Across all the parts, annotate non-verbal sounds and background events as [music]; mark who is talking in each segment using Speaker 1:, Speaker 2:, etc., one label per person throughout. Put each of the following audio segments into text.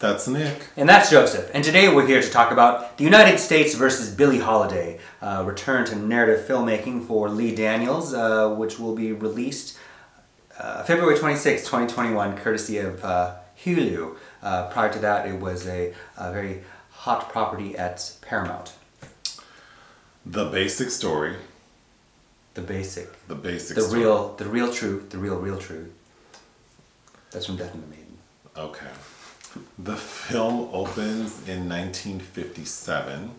Speaker 1: That's Nick.
Speaker 2: And that's Joseph. And today we're here to talk about the United States versus Billie Holiday, uh, return to narrative filmmaking for Lee Daniels, uh, which will be released uh, February 26, 2021, courtesy of uh, Hulu. Uh, prior to that, it was a, a very hot property at Paramount.
Speaker 1: The basic story.
Speaker 2: The basic.
Speaker 1: The basic
Speaker 2: The
Speaker 1: story.
Speaker 2: real, the real truth, the real, real truth. That's from Death and the Maiden.
Speaker 1: Okay. The film opens in 1957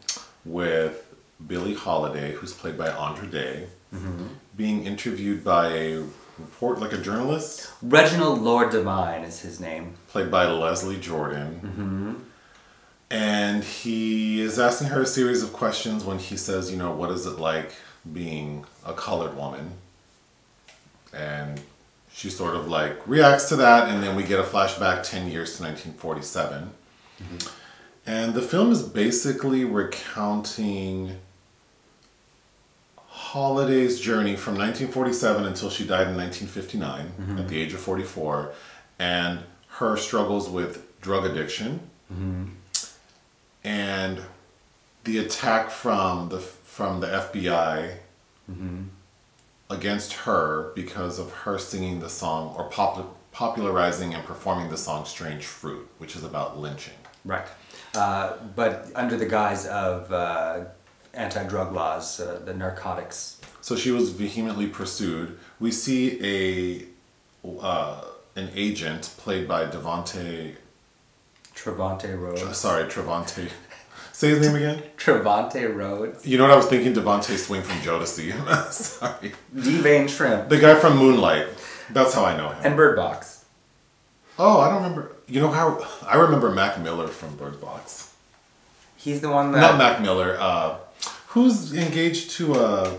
Speaker 1: with Billie Holiday, who's played by Andra Day, mm-hmm. being interviewed by a report, like a journalist,
Speaker 2: Reginald Lord Devine is his name.
Speaker 1: played by Leslie Jordan. Mm-hmm. And he is asking her a series of questions when he says, you know, what is it like being a colored woman? And she sort of like reacts to that, and then we get a flashback 10 years to 1947. Mm-hmm. And the film is basically recounting Holiday's journey from 1947 until she died in 1959 mm-hmm. at the age of 44, and her struggles with drug addiction mm-hmm. and the attack from the from the FBI against her because of her singing the song or pop, popularizing and performing the song "Strange Fruit," which is about lynching.
Speaker 2: Right. Uh, but under the guise of uh, anti drug laws, uh, the narcotics.
Speaker 1: So she was vehemently pursued. We see a uh, an agent played by Devonte.
Speaker 2: Trevante Rhodes.
Speaker 1: Sorry, Trevante. Say his name again.
Speaker 2: Trevante Rhodes.
Speaker 1: You know what I was thinking? DeVante Swing from Jodeci. [laughs] Sorry.
Speaker 2: Devane Shrimp.
Speaker 1: The guy from Moonlight. That's how I know him.
Speaker 2: And Bird Box.
Speaker 1: Oh, I don't remember. You know how I remember Mac Miller from Bird Box.
Speaker 2: He's the one that.
Speaker 1: Not Mac Miller. Uh, who's engaged to uh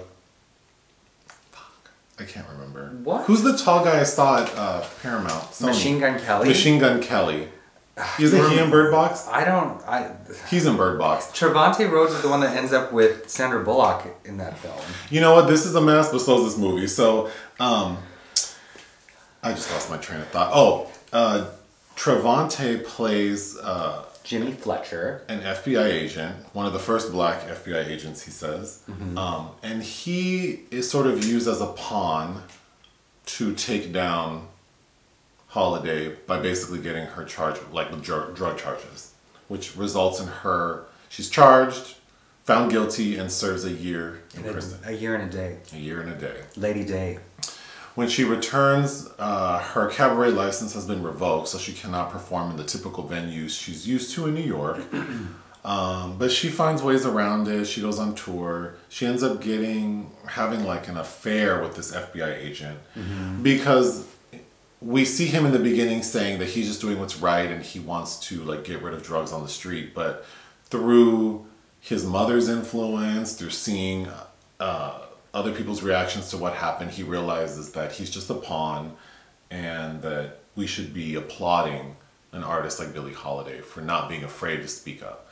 Speaker 1: Fuck, I can't remember.
Speaker 2: What?
Speaker 1: Who's the tall guy I saw at uh, Paramount?
Speaker 2: Machine Gun Kelly.
Speaker 1: Machine Gun Kelly. Isn't he in Bird Box?
Speaker 2: I don't. I.
Speaker 1: He's in Bird Box.
Speaker 2: Trevante Rhodes is the one that ends up with Sandra Bullock in that film.
Speaker 1: You know what? This is a mess, but so is this movie. So, um, I just lost my train of thought. Oh, uh, Trevante plays uh,
Speaker 2: Jimmy Fletcher.
Speaker 1: an FBI agent, one of the first black FBI agents, he says. Um, and he is sort of used as a pawn to take down Holiday by basically getting her charged, like with drug, drug charges, which results in her, she's charged, found guilty, and serves a year in prison.
Speaker 2: A year and a day.
Speaker 1: A year and a day.
Speaker 2: Lady Day.
Speaker 1: When she returns, uh, her cabaret license has been revoked, so she cannot perform in the typical venues she's used to in New York. [clears throat] Um, but she finds ways around it. She goes on tour. She ends up getting having like an affair with this FBI agent because we see him in the beginning saying that he's just doing what's right and he wants to like get rid of drugs on the street. But through his mother's influence, through seeing uh, other people's reactions to what happened, he realizes that he's just a pawn and that we should be applauding an artist like Billie Holiday for not being afraid to speak up.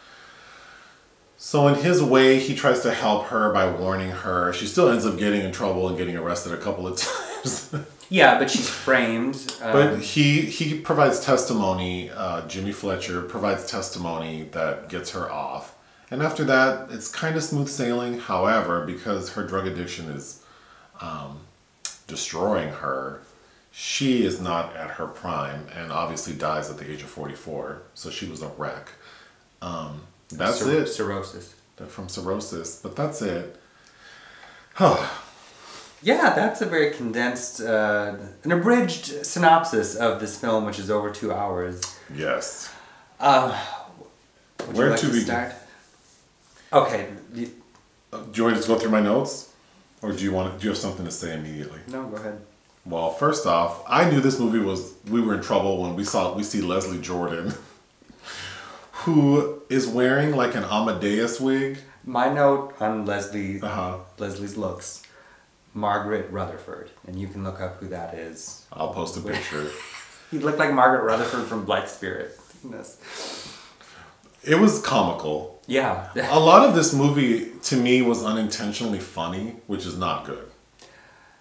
Speaker 1: So in his way, he tries to help her by warning her. She still ends up getting in trouble and getting arrested a couple of [laughs] times.
Speaker 2: Yeah, but she's framed. Um,
Speaker 1: but he he provides testimony. Uh, Jimmy Fletcher provides testimony that gets her off, and after that, it's kind of smooth sailing. However, because her drug addiction is um, destroying her, she is not at her prime, and obviously dies at the age of forty four. So she was a wreck. Um, that's
Speaker 2: cir-
Speaker 1: it.
Speaker 2: Cirrhosis.
Speaker 1: From cirrhosis, but that's it. [sighs]
Speaker 2: Yeah, that's a very condensed, uh, an abridged synopsis of this film, which is over two hours.
Speaker 1: Yes.
Speaker 2: Would
Speaker 1: Where
Speaker 2: like
Speaker 1: to
Speaker 2: to
Speaker 1: begin?
Speaker 2: start? Okay. you-
Speaker 1: Do you want to just go through my notes, or do you want? Do you have something to say immediately?
Speaker 2: No, go ahead.
Speaker 1: Well, first off, I knew this movie was we were in trouble when we saw we see Leslie Jordan, [laughs] who is wearing like an Amadeus wig.
Speaker 2: My note on Leslie,
Speaker 1: Uh-huh.
Speaker 2: Leslie's looks, Margaret Rutherford, and you can look up who that is.
Speaker 1: I'll post a picture. [laughs]
Speaker 2: He looked like Margaret Rutherford from Blithe Spirit. Yes.
Speaker 1: it was comical.
Speaker 2: Yeah.
Speaker 1: A lot of this movie to me was unintentionally funny, which is not good.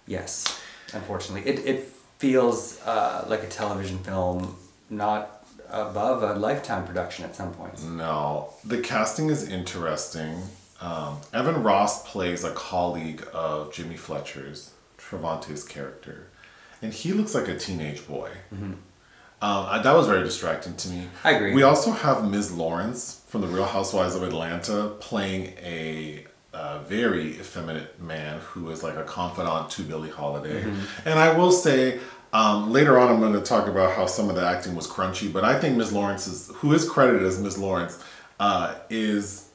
Speaker 2: Yes, unfortunately, it it feels uh, like a television film, not above a lifetime production at some points.
Speaker 1: No, the casting is interesting. Um, Evan Ross plays a colleague of Jimmy Fletcher's, Trevante's character, and he looks like a teenage boy. Um, I, that was very distracting to me.
Speaker 2: I agree.
Speaker 1: We also have Ms. Lawrence from The Real Housewives of Atlanta playing a uh, very effeminate man who is like a confidant to Billie Holiday. And I will say, um, later on, I'm going to talk about how some of the acting was crunchy, but I think Ms. Lawrence is, who is credited as Ms. Lawrence, uh, is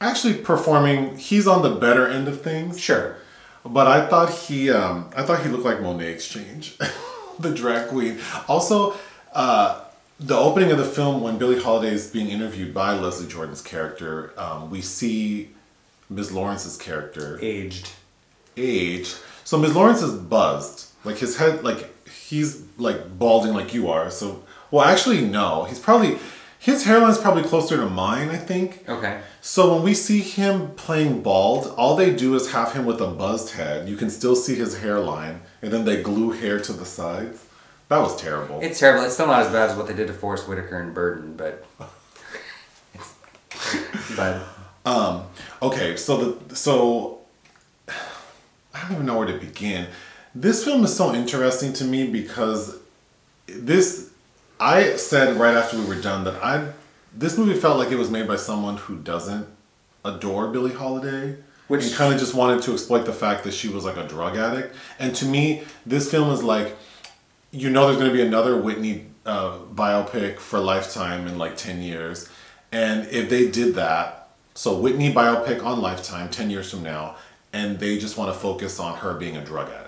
Speaker 1: actually performing. He's on the better end of things.
Speaker 2: Sure.
Speaker 1: But I thought he, um, I thought he looked like Monét X Change, [laughs] the drag queen. Also, uh, the opening of the film when Billie Holiday is being interviewed by Leslie Jordan's character, um, we see Ms. Lawrence's character
Speaker 2: Aged.
Speaker 1: age. So Ms. Lawrence is buzzed, like his head, like he's like balding like you are. So, well, actually, no, he's probably his hairline's probably closer to mine. I think.
Speaker 2: Okay.
Speaker 1: So when we see him playing bald, all they do is have him with a buzzed head. You can still see his hairline, and then they glue hair to the sides. That was terrible.
Speaker 2: It's terrible. It's still not as bad as what they did to Forest Whitaker and Burden, but. [laughs] but um,
Speaker 1: Okay, so the so I don't even know where to begin. This film is so interesting to me because this I said right after we were done that I this movie felt like it was made by someone who doesn't adore Billie Holiday.
Speaker 2: Which-
Speaker 1: and kind of just wanted to exploit the fact that she was like a drug addict. And to me, this film is like you know there's going to be another Whitney uh, biopic for Lifetime in like 10 years. And if they did that, so Whitney biopic on Lifetime 10 years from now, and they just want to focus on her being a drug addict.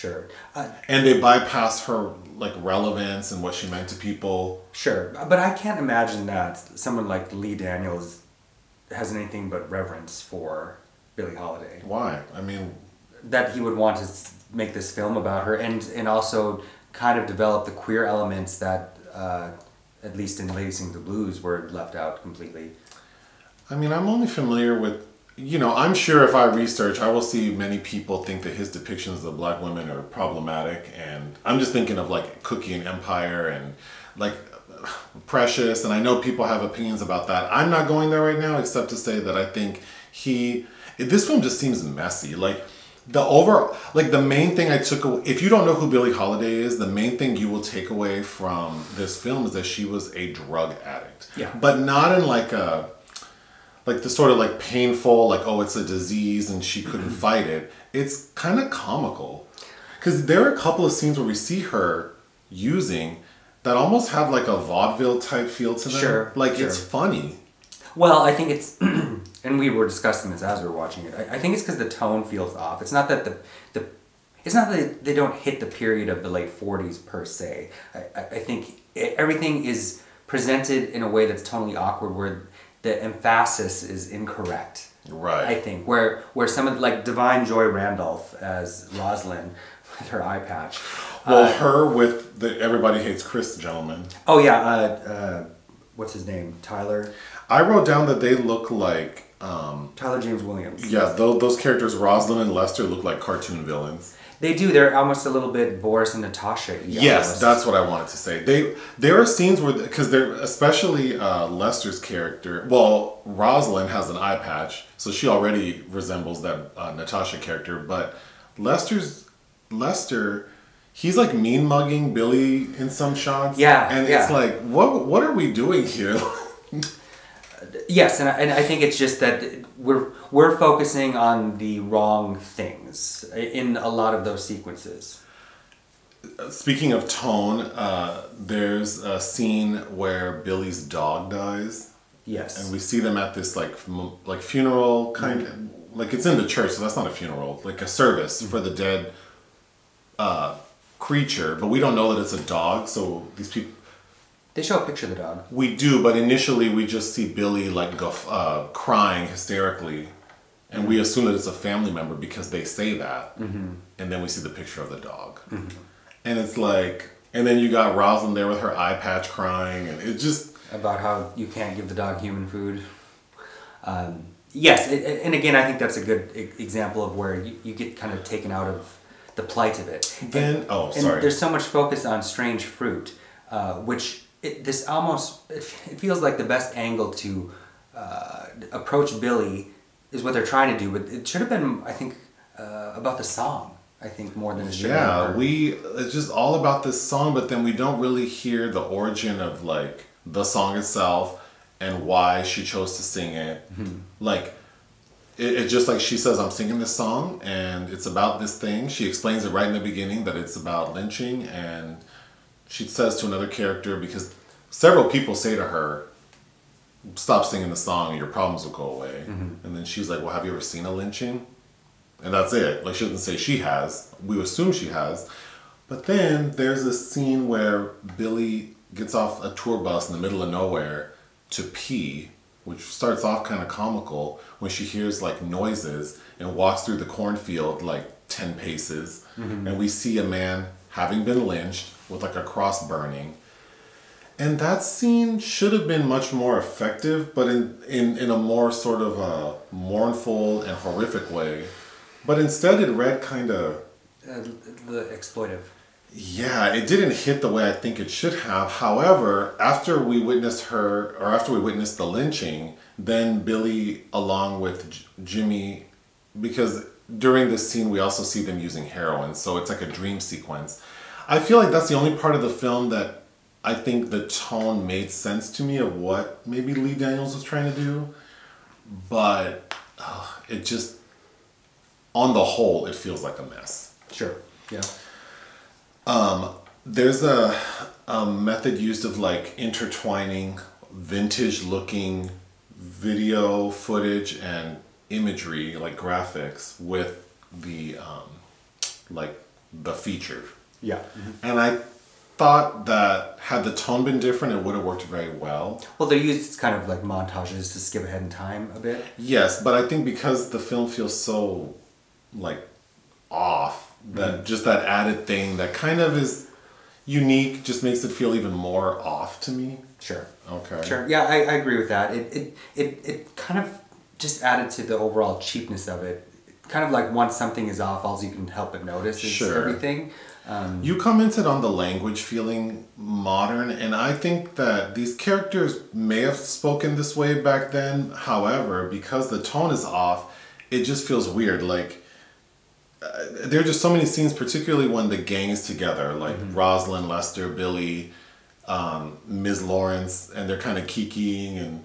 Speaker 2: Sure. Uh,
Speaker 1: And they bypass her like relevance and what she meant to people.
Speaker 2: Sure, but I can't imagine that someone like Lee Daniels has anything but reverence for Billie Holiday.
Speaker 1: Why? I mean,
Speaker 2: That he would want to make this film about her and and also kind of develop the queer elements that, uh, at least in Lady Sings the Blues, were left out completely.
Speaker 1: I mean, I'm only familiar with, you know, I'm sure if I research, I will see many people think that his depictions of black women are problematic. And I'm just thinking of like Cookie and Empire and like Precious. And I know people have opinions about that. I'm not going there right now, except to say that I think he, this film just seems messy. Like, the overall, like the main thing I took away if you don't know who Billie Holiday is, the main thing you will take away from this film is that she was a drug addict.
Speaker 2: Yeah.
Speaker 1: But not in like a like the sort of like painful like oh it's a disease and she couldn't mm-hmm. fight it it's kind of comical because there are a couple of scenes where we see her using that almost have like a vaudeville type feel to them
Speaker 2: Sure,
Speaker 1: like
Speaker 2: sure.
Speaker 1: it's funny
Speaker 2: Well, I think it's, [clears throat] and we were discussing this as we were watching it. I, I think it's because the tone feels off. It's not that the the, it's not that they don't hit the period of the late '40s per se. I, I think everything is presented in a way that's totally awkward, where the emphasis is incorrect.
Speaker 1: Right.
Speaker 2: I think where where some of like Da'Vine Joy Randolph as Rosalind with her eye patch.
Speaker 1: well her with the everybody hates chris gentleman
Speaker 2: Oh yeah, uh, uh, what's his name? Tyler.
Speaker 1: i wrote down that they look like um
Speaker 2: Tyler James Williams.
Speaker 1: yeah those, those characters rosalind and lester look like cartoon villains
Speaker 2: They do. They're almost a little bit Boris and Natasha.
Speaker 1: Yes, that's what I wanted to say. They there are scenes where because they're especially uh, Lester's character. Well, Rosalind has an eye patch, so she already resembles that uh, Natasha character. But Lester's Lester, he's like mean mugging Billie in some shots.
Speaker 2: Yeah,
Speaker 1: and
Speaker 2: yeah.
Speaker 1: it's like what what are we doing here? [laughs]
Speaker 2: Yes, and I, and I think it's just that we're we're focusing on the wrong things in a lot of those sequences.
Speaker 1: Speaking of tone, uh, there's a scene where Billie's dog dies.
Speaker 2: Yes.
Speaker 1: and we see them at this like m- like funeral kind of like it's in the church so that's not a funeral like a service for the dead uh creature but we don't know that it's a dog so these people
Speaker 2: they show a picture of the dog.
Speaker 1: we do but initially we just see billie like go uh crying hysterically and we assume that it's a family member because they say that and then we see the picture of the dog and it's like and then you got Rosalind there with her eye patch crying and it just
Speaker 2: about how you can't give the dog human food. Um, yes, it, and again, I think that's a good example of where you, you get kind of taken out of the plight of it.
Speaker 1: Then- oh,
Speaker 2: and
Speaker 1: sorry.
Speaker 2: There's so much focus on strange fruit, uh, which it, this almost it, it feels like the best angle to uh, approach Billie is what they're trying to do, but it should have been I think uh, about the song. I think more than it should
Speaker 1: Yeah, we it's just all about this song, but then we don't really hear the origin of like the song itself and why she chose to sing it. Like it, it's just like she says, I'm singing this song and it's about this thing. She explains it right in the beginning that it's about lynching and she says to another character because several people say to her, Stop singing the song and your problems will go away. Mm-hmm. And then she's like, Well, have you ever seen a lynching? And that's it. Like she doesn't say she has. We assume she has. But then there's a scene where Billie gets off a tour bus in the middle of nowhere to pee, which starts off kind of comical when she hears like noises and walks through the cornfield like 10 paces. Mm-hmm. And we see a man having been lynched with like a cross burning. And that scene should have been much more effective, but in, in, in a more sort of a mournful and horrific way. But instead, it read kind of
Speaker 2: Uh, the exploitive.
Speaker 1: yeah, it didn't hit the way I think it should have. However, after we witnessed her, or after we witnessed the lynching, then Billie, along with J- Jimmy, because during this scene we also see them using heroin, so it's like a dream sequence. I feel like that's the only part of the film that I think the tone made sense to me of what maybe Lee Daniels was trying to do, but uh, it just, on the whole, it feels like a mess.
Speaker 2: Sure. Yeah.
Speaker 1: There's a, a method used of like intertwining vintage looking video footage and imagery, like graphics, with the um, like the feature.
Speaker 2: Yeah. Mm-hmm.
Speaker 1: And I thought that had the tone been different, it would have worked very well.
Speaker 2: Well, they're used kind of like montages to skip ahead in time a bit.
Speaker 1: Yes, but I think because the film feels so like off, that mm-hmm. just that added thing that kind of is unique just makes it feel even more off to me.
Speaker 2: Sure.
Speaker 1: Okay.
Speaker 2: Sure. Yeah, I, I agree with that. It, it it it kind of just added to the overall cheapness of it. Kind of like once something is off, all you can help but notice is
Speaker 1: Sure.
Speaker 2: everything. Um,
Speaker 1: You commented on the language feeling modern, and I think that these characters may have spoken this way back then. However, because the tone is off, it just feels weird. Like, uh, there are just so many scenes, particularly when the gang is together, like Rosalind, Lester, Billie, um, Ms. Lawrence, and they're kind of kikiing, and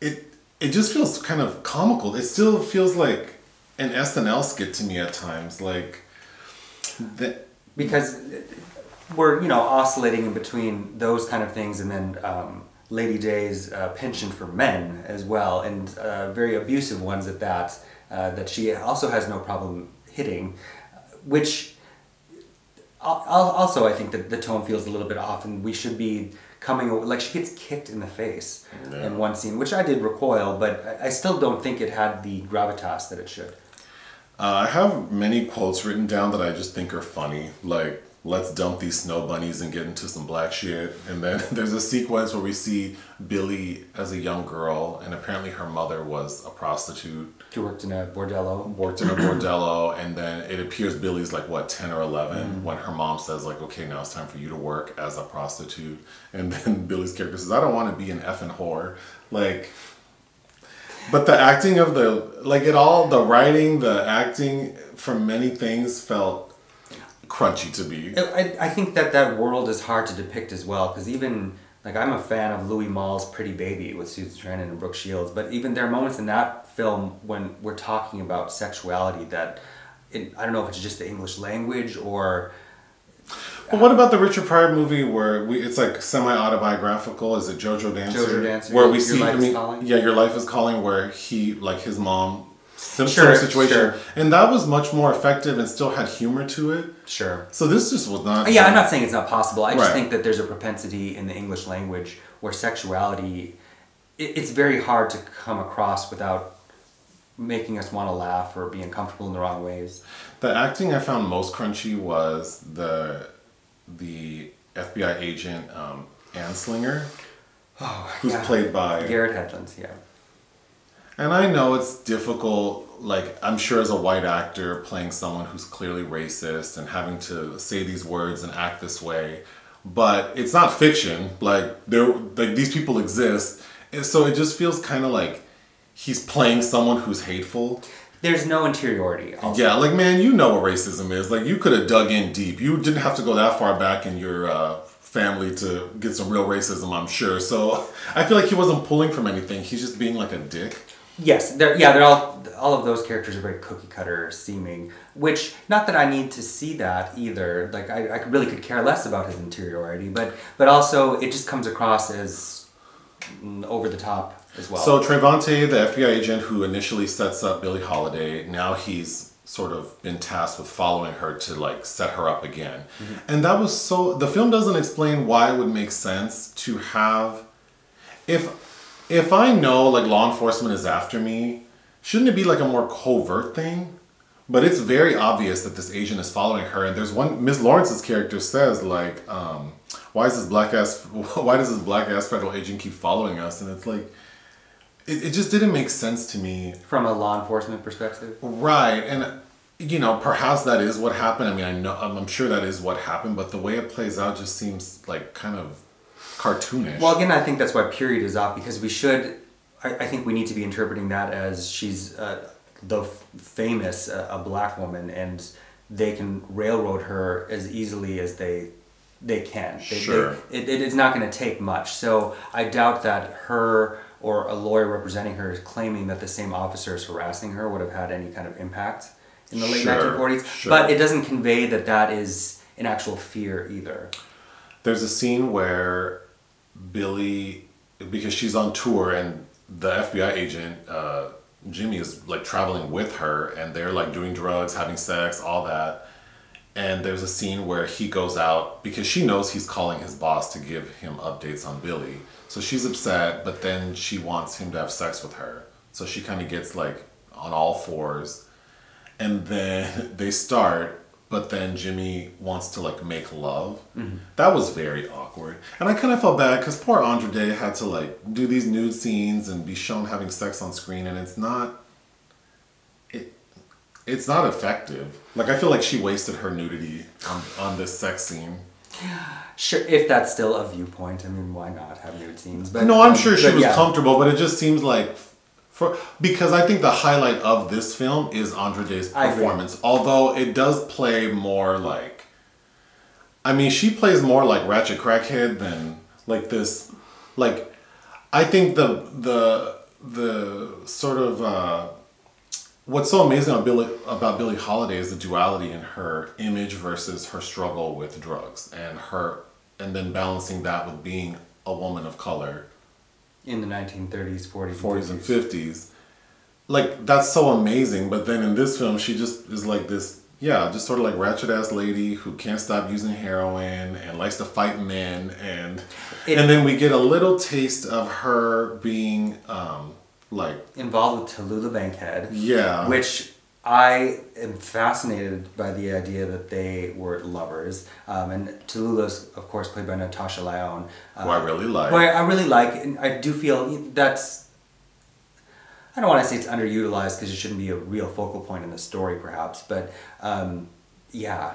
Speaker 1: it it just feels kind of comical. It still feels like an SNL skit to me at times. Like, that
Speaker 2: because we're you know oscillating in between those kind of things and then um, Lady Day's uh, penchant for men as well, and uh, very abusive ones at that. Uh, that she also has no problem hitting, which al- also I think that the tone feels a little bit off, and we should be coming like she gets kicked in the face
Speaker 1: Yeah.
Speaker 2: in one scene, which I did recoil, but I still don't think it had the gravitas that it should.
Speaker 1: Uh, I have many quotes written down that I just think are funny, like "Let's dump these snow bunnies and get into some black shit." And then [laughs] there's a sequence where we see Billie as a young girl, and apparently her mother was a prostitute,
Speaker 2: She worked in a bordello.
Speaker 1: worked in a [clears throat] bordello, and then it appears Billie's like what ten or eleven when her mom says like, "Okay, now it's time for you to work as a prostitute," and then [laughs] Billie's character says, "I don't want to be an effing whore," like. But the acting of the like it all the writing the acting for many things felt crunchy to me.
Speaker 2: I, I think that that world is hard to depict as well because even like I'm a fan of Louis Malle's Pretty Baby with Susan Sarandon and Brooke Shields, but even there are moments in that film when we're talking about sexuality that it, I don't know if it's just the English language or
Speaker 1: But what about the Richard Pryor movie where we it's like semi autobiographical? Is it Jojo Dancer?
Speaker 2: Jojo Dancer,
Speaker 1: Where we
Speaker 2: Your
Speaker 1: see
Speaker 2: Life
Speaker 1: I
Speaker 2: is
Speaker 1: mean
Speaker 2: Calling?
Speaker 1: yeah, your life is calling where he like his mom sim-
Speaker 2: Sure,
Speaker 1: similar situation
Speaker 2: sure.
Speaker 1: and that was much more effective and still had humor to it.
Speaker 2: sure.
Speaker 1: So this just was not
Speaker 2: Yeah, I'm not saying it's not possible. I just
Speaker 1: Right.
Speaker 2: think that there's a propensity in the English language where sexuality, it, it's very hard to come across without making us want to laugh or be uncomfortable in the wrong ways.
Speaker 1: The acting I found most crunchy was the the FBI agent um, Anslinger, who's
Speaker 2: yeah.
Speaker 1: played by
Speaker 2: Garrett Hedlund's, yeah.
Speaker 1: And I know it's difficult, like, I'm sure as a white actor playing someone who's clearly racist and having to say these words and act this way. but it's not fiction. Like there, like these people exist, and so it just feels kind of like he's playing someone who's hateful.
Speaker 2: There's no interiority. Also.
Speaker 1: Yeah, like man, you know what racism is. Like you could have dug in deep. You didn't have to go that far back in your uh, family to get some real racism. I'm sure. So I feel like he wasn't pulling from anything. He's just being like a dick.
Speaker 2: Yes, they're yeah, they're all all of those characters are very cookie cutter seeming. Which not that I need to see that either. Like I, I really could care less about his interiority, but but also it just comes across as over the top as well.
Speaker 1: So Trevante, the FBI agent who initially sets up Billie Holiday, now he's sort of been tasked with following her to like set her up again. And that was so the film doesn't explain why it would make sense to have if if I know like law enforcement is after me, shouldn't it be like a more covert thing? But it's very obvious that this agent is following her, and there's one Miss Lawrence's character says like, um, "Why is this black ass? [laughs] Why does this black ass federal agent keep following us?" And it's like, it, it just didn't make sense to me.
Speaker 2: from a law enforcement perspective.
Speaker 1: Right, and you know, perhaps that is what happened. I mean, I know, I'm, I'm sure that is what happened, but the way it plays out just seems like kind of cartoonish.
Speaker 2: Well, again, I think that's why period is off because we should. I, I think we need to be interpreting that as she's uh, the f- famous uh, a black woman, and they can railroad her as easily as they they can. They,
Speaker 1: Sure.
Speaker 2: They, it, it is not going to take much. So I doubt that her or a lawyer representing her is claiming that the same officer is harassing her would have had any kind of impact in the late
Speaker 1: Sure,
Speaker 2: 1940s.
Speaker 1: sure.
Speaker 2: But it doesn't convey that that is an actual fear either.
Speaker 1: There's a scene where Billie, because she's on tour and the FBI agent, uh, Jimmy, is like traveling with her and they're like doing drugs, having sex, all that. And there's a scene where he goes out because she knows he's calling his boss to give him updates on Billie. So she's upset, but then she wants him to have sex with her. So she kind of gets like on all fours. And then [laughs] they start, but then Jimmy wants to like make love. Mm-hmm. That was very awkward. And I kind of felt bad because poor Andra Day had to like do these nude scenes and be shown having sex on screen, and it's not. It, it's not effective. Like I feel like she wasted her nudity on, on this sex scene.
Speaker 2: Sure, if that's still a viewpoint, I mean, why not have nude scenes? But
Speaker 1: no, I'm
Speaker 2: um,
Speaker 1: sure she was
Speaker 2: yeah.
Speaker 1: comfortable, but it just seems like for because I think the highlight of this film is Andra's
Speaker 2: I agree.
Speaker 1: performance. Although it does play more like I mean, she plays more like Ratchet Crackhead than like this like I think the the the sort of uh what's so amazing about Billie, about Billie Holiday is the duality in her image versus her struggle with drugs and her and then balancing that with being a woman of color
Speaker 2: in the 1930s, 40s,
Speaker 1: 40s and 50s like that's so amazing but then in this film she just is like this yeah just sort of like ratchet ass lady who can't stop using heroin and likes to fight men and
Speaker 2: It-
Speaker 1: and then we get a little taste of her being um like
Speaker 2: involved with Tallulah Bankhead.
Speaker 1: Yeah.
Speaker 2: Which I am fascinated by the idea that they were lovers. Um, and Tallulah's, of course, played by Natasha Lyonne. Uh,
Speaker 1: who I really like
Speaker 2: who I, I really like, and I do feel that's. I don't want to say it's underutilized because it shouldn't be a real focal point in the story, perhaps, but um, yeah,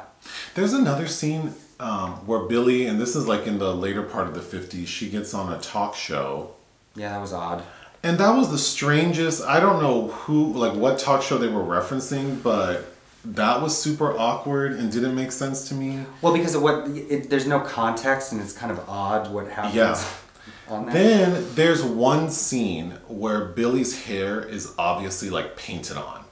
Speaker 1: There's another scene um, where Billie, and this is like in the later part of the 50s, she gets on a talk show.
Speaker 2: yeah, that was odd.
Speaker 1: And that was the strangest. I don't know who, like what talk show they were referencing, but that was super awkward and didn't make sense to me.
Speaker 2: Well, because of what it, there's no context, and it's kind of odd what happens
Speaker 1: Yeah. Then there's one scene where Billie's hair is obviously like painted on.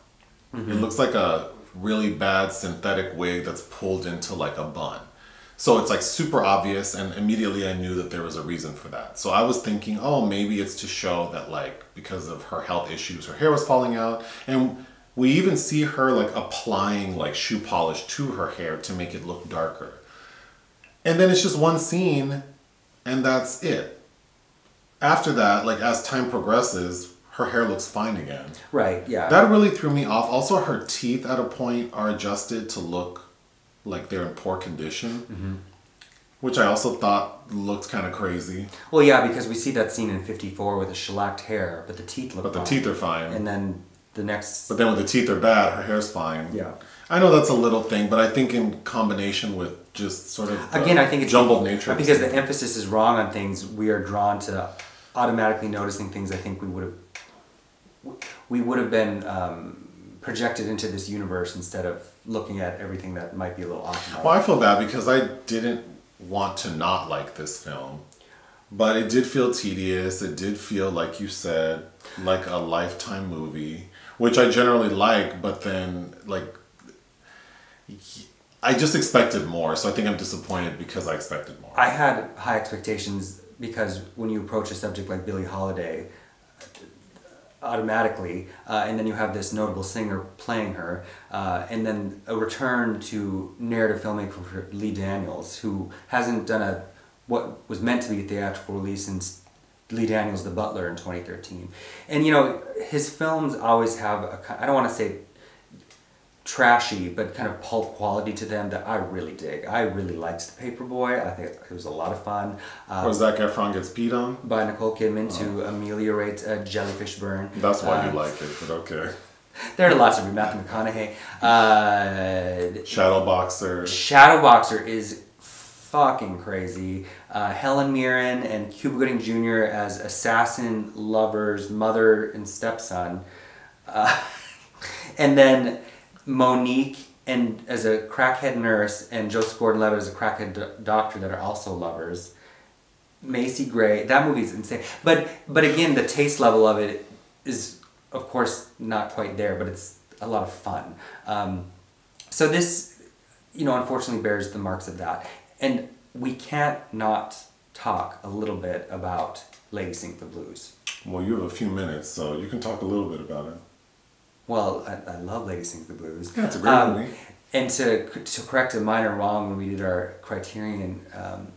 Speaker 1: It mm-hmm. looks like a really bad synthetic wig that's pulled into like a bun. So it's like super obvious, and immediately I knew that there was a reason for that. So I was thinking, oh, maybe it's to show that like because of her health issues, her hair was falling out, and we even see her like applying like shoe polish to her hair to make it look darker. And then it's just one scene, and that's it. After that, like as time progresses, her hair looks fine again.
Speaker 2: right? Yeah.
Speaker 1: That really threw me off. Also, her teeth at a point are adjusted to look like they're in poor condition, which I also thought looked kind of crazy.
Speaker 2: Well, yeah, because we see that scene in '54 with the shellacked hair, but the teeth look.
Speaker 1: But the teeth are fine.
Speaker 2: And then the next.
Speaker 1: but then when the teeth are bad, her hair's fine.
Speaker 2: Yeah.
Speaker 1: I know that's a little thing, but I think in combination with just sort of
Speaker 2: Again, I think it's
Speaker 1: jumbled nature.
Speaker 2: because
Speaker 1: the
Speaker 2: the emphasis is wrong on things. We are drawn to automatically noticing things. I think we would have we would have been um, projected into this universe instead of looking at everything that might be a little off.
Speaker 1: Well, I feel bad because I didn't want to not like this film, but it did feel tedious. It did feel, like you said, like a lifetime movie, which I generally like, but then, like, I just expected more. So I think I'm disappointed because I expected more.
Speaker 2: I had high expectations because when you approach a subject like Billie Holiday, automatically, uh, and then you have this notable singer playing her, uh, and then a return to narrative filmmaker for Lee Daniels, who hasn't done a what was meant to be a theatrical release since Lee Daniels The Butler in 2013. And you know, his films always have a I don't want to say trashy, but kind of pulp quality to them that I really dig. I really liked The Paperboy. I think it was a lot of fun. Uh,
Speaker 1: Or Zac Efron gets peed on?
Speaker 2: by Nicole Kidman to ameliorate a jellyfish burn.
Speaker 1: That's why
Speaker 2: Uh,
Speaker 1: you like it, but okay. [laughs]
Speaker 2: There are lots of them. Matthew McConaughey. Uh,
Speaker 1: Shadowboxer.
Speaker 2: Shadowboxer is fucking crazy. Uh, Helen Mirren and Cuba Gooding Jr. as assassin lovers, mother and stepson. Uh, [laughs] and then Mo'Nique and as a crackhead nurse and Joseph Gordon-Levitt as a crackhead do- doctor that are also lovers. Macy Gray, that movie's insane. But but again, the taste level of it is of course not quite there, but it's a lot of fun. Um, so this, you know, unfortunately bears the marks of that, and we can't not talk a little bit about Lady Sing the Blues.
Speaker 1: Well, you have a few minutes, so you can talk a little bit about it.
Speaker 2: Well, I, I love Lady Sings the Blues.
Speaker 1: It's a great
Speaker 2: Um,
Speaker 1: movie.
Speaker 2: And to, to correct a minor wrong, when we did our Criterion um,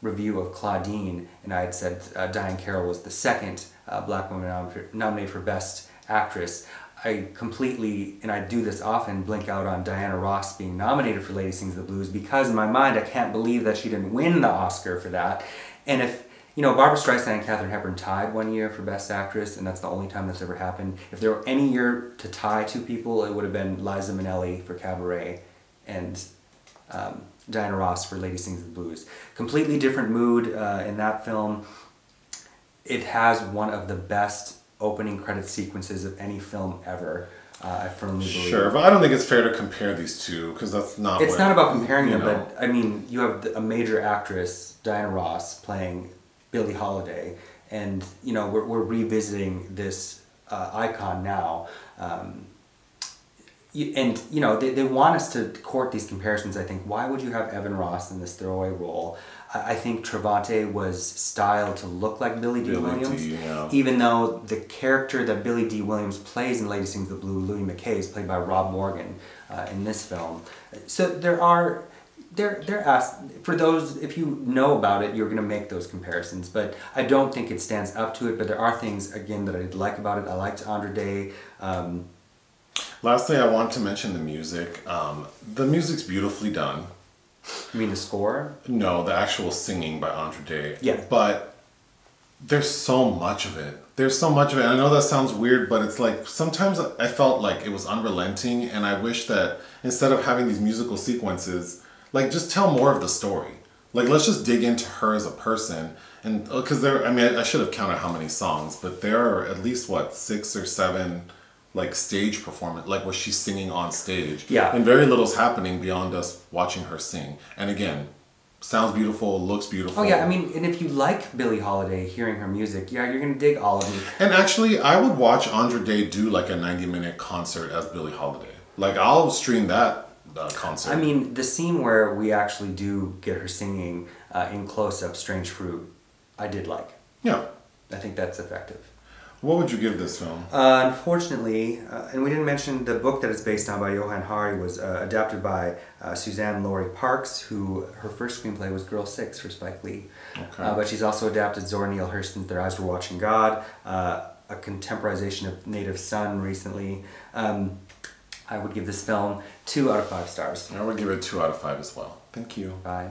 Speaker 2: review of Claudine, and I had said uh, Diahann Carroll was the second uh, black woman nom- nominated for Best Actress, I completely, and I do this often, blink out on Diana Ross being nominated for Lady Sings the Blues because in my mind I can't believe that she didn't win the Oscar for that. And if you know, Barbra Streisand and Katharine Hepburn tied one year for Best Actress, and that's the only time that's ever happened. If there were any year to tie two people, it would have been Liza Minnelli for Cabaret and um, Diana Ross for Lady Sings the Blues. Completely different mood uh, in that film. It has one of the best opening credit sequences of any film ever. Uh, I firmly believe.
Speaker 1: Sure, but I don't think it's fair to compare these two because that's not.
Speaker 2: It's
Speaker 1: what-
Speaker 2: not about comparing them,
Speaker 1: know.
Speaker 2: but I mean, you have a major actress, Diana Ross, playing Billie Holiday, and you know we're, we're revisiting this uh, icon now. Um, and you know they, they want us to court these comparisons. I think why would you have Evan Ross in this throwaway role? I, I think Trevante was styled to look like Billy D.
Speaker 1: Billy
Speaker 2: Williams,
Speaker 1: D, yeah.
Speaker 2: even though the character that Billy Dee Williams plays in Lady Sings the Blue, Louis McKay, is played by Rob Morgan uh, in this film. So there are they're they're asked for those if you know about it you're going to make those comparisons but i don't think it stands up to it but there are things again that i like about it i liked andra day um,
Speaker 1: Lastly, I want to mention the music. Um, the music's beautifully done.
Speaker 2: you mean the score
Speaker 1: No, the actual singing by Andra Day.
Speaker 2: Yeah.
Speaker 1: But there's so much of it. There's so much of it. And I know that sounds weird, but it's like sometimes I felt like it was unrelenting, and I wish that instead of having these musical sequences, like just tell more of the story. Like let's just dig into her as a person, and uh, because there, I mean, I, I should have counted how many songs, but there are at least what six or seven like stage performance, like where she's singing on stage.
Speaker 2: Yeah.
Speaker 1: And very little's happening beyond us watching her sing. And again, sounds beautiful, looks beautiful.
Speaker 2: oh yeah i mean and if you like billie holiday hearing her music yeah you're going to dig all of it
Speaker 1: And actually, I would watch Andra Day do like a 90 minute concert as Billie Holiday. Like, I'll stream that uh, concert.
Speaker 2: i mean the scene where we actually do get her singing uh, in close-up strange fruit i did like
Speaker 1: yeah.
Speaker 2: i think that's effective
Speaker 1: What would you give this film?
Speaker 2: Uh, unfortunately, uh, and we didn't mention the book that it's based on by Johann Hari was uh, adapted by uh, Suzan-Lori Parks, who her first screenplay was Girl Six for Spike Lee.
Speaker 1: Okay.
Speaker 2: Uh, but she's also adapted Zora Neale Hurston's Their Eyes Were Watching God, uh, a contemporization of Native Son recently. Um, I would give this film two out of five stars.
Speaker 1: I would give it two out of five as well. Thank you.
Speaker 2: Bye.